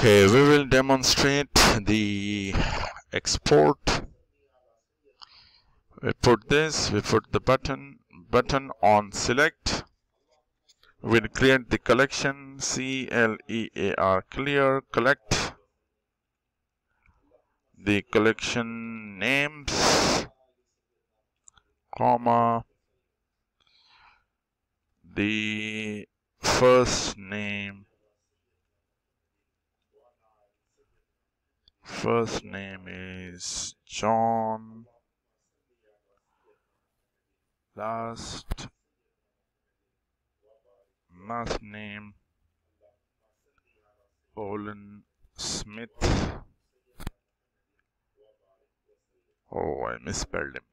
okay we will demonstrate the export. We put this we put the button button on select. We'll create the collection C L E A R clear collect. The collection names comma. The first name first name is John. Last last name Olin Smith. Oh I misspelled him.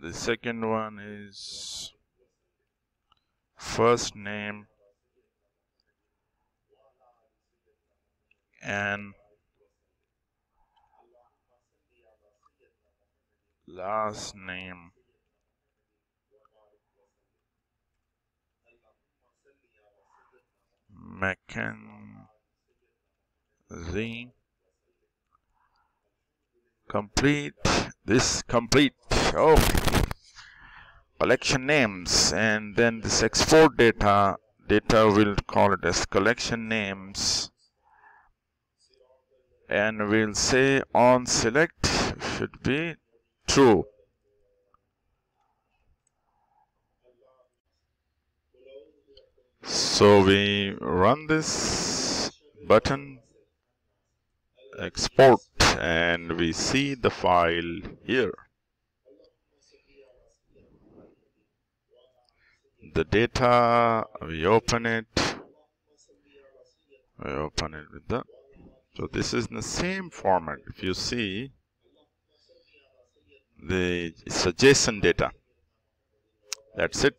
The second one is first name and last name. Mackenzie. Complete. This complete. Oh. Collection names and then this export data. Data will call it as collection names and we'll say on select should be true. So we run this button export and we see the file here. The data we open it. We open it with the so this is in the same format. If you see the JSON data. That's it